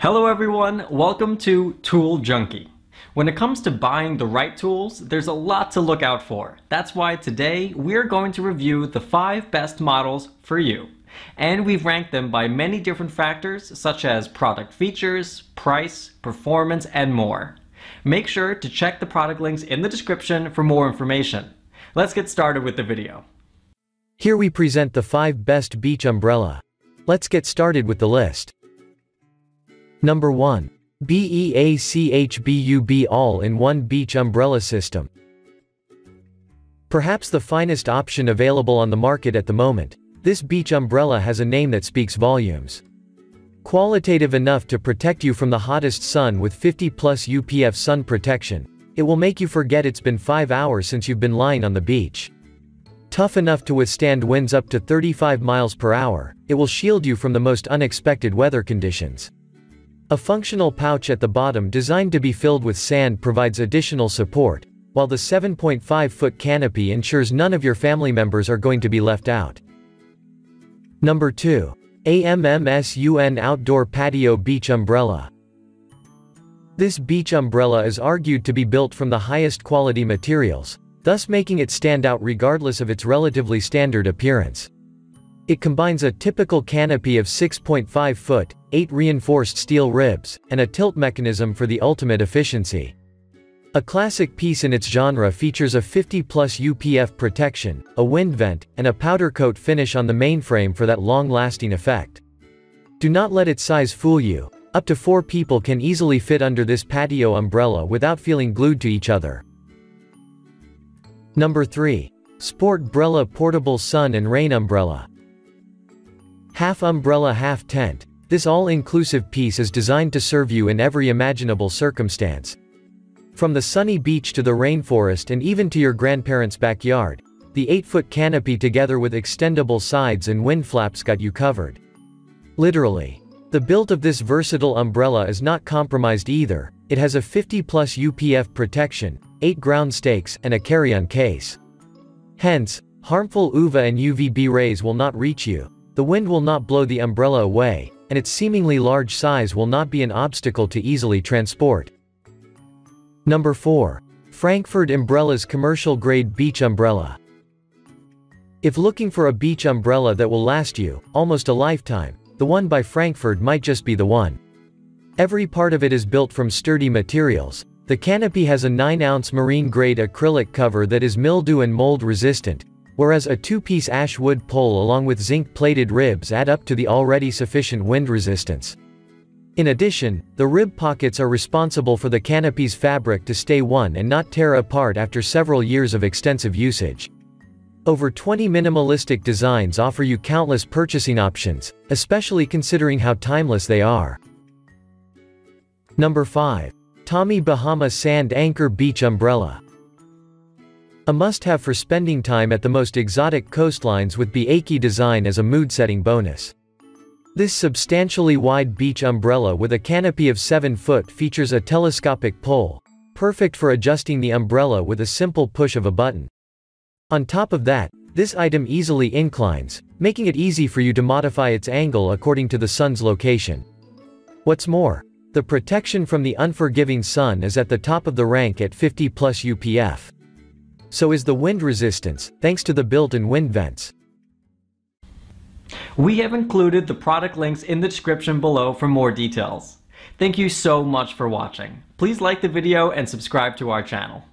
Hello everyone, welcome to Tool Junkie. When it comes to buying the right tools, there's a lot to look out for. That's why today we're going to review the 5 best models for you. And we've ranked them by many different factors such as product features, price, performance, and more. Make sure to check the product links in the description for more information. Let's get started with the video. Here we present the 5 best beach umbrella. Let's get started with the list. Number 1. BEACHBUB All-in-One Beach Umbrella System. Perhaps the finest option available on the market at the moment, this beach umbrella has a name that speaks volumes. Qualitative enough to protect you from the hottest sun with 50 plus UPF sun protection, it will make you forget it's been 5 hours since you've been lying on the beach. Tough enough to withstand winds up to 35 miles per hour, it will shield you from the most unexpected weather conditions. A functional pouch at the bottom designed to be filled with sand provides additional support, while the 7.5-foot canopy ensures none of your family members are going to be left out. Number 2. AMMSUN Outdoor Patio Beach Umbrella. This beach umbrella is argued to be built from the highest quality materials, thus making it stand out regardless of its relatively standard appearance. It combines a typical canopy of 6.5 foot, 8 reinforced steel ribs, and a tilt mechanism for the ultimate efficiency. A classic piece in its genre features a 50 plus UPF protection, a wind vent, and a powder coat finish on the mainframe for that long-lasting effect. Do not let its size fool you, up to four people can easily fit under this patio umbrella without feeling glued to each other. Number 3. Sport Brella Portable Sun and Rain Umbrella. Half umbrella half tent, this all-inclusive piece is designed to serve you in every imaginable circumstance. From the sunny beach to the rainforest and even to your grandparents' backyard, the 8-foot canopy together with extendable sides and wind flaps got you covered. Literally. The build of this versatile umbrella is not compromised either, it has a 50 plus UPF protection, 8 ground stakes, and a carry-on case. Hence, harmful UVA and UVB rays will not reach you, the wind will not blow the umbrella away, and its seemingly large size will not be an obstacle to easily transport. Number 4. Frankford Umbrellas Commercial Grade Beach Umbrella. If looking for a beach umbrella that will last you, almost a lifetime, the one by Frankford might just be the one. Every part of it is built from sturdy materials. The canopy has a 9-ounce marine-grade acrylic cover that is mildew and mold resistant, whereas a two-piece ash wood pole along with zinc-plated ribs add up to the already sufficient wind resistance. In addition, the rib pockets are responsible for the canopy's fabric to stay one and not tear apart after several years of extensive usage. Over 20 minimalistic designs offer you countless purchasing options, especially considering how timeless they are. Number 5. Tommy Bahama Sand Anchor Beach Umbrella. A must-have for spending time at the most exotic coastlines with Biaki design as a mood-setting bonus. This substantially wide beach umbrella with a canopy of 7 foot features a telescopic pole, perfect for adjusting the umbrella with a simple push of a button. On top of that, this item easily inclines, making it easy for you to modify its angle according to the sun's location. What's more, the protection from the unforgiving sun is at the top of the rank at 50 plus UPF. So is the wind resistance, thanks to the built-in wind vents. We have included the product links in the description below for more details. Thank you so much for watching. Please like the video and subscribe to our channel.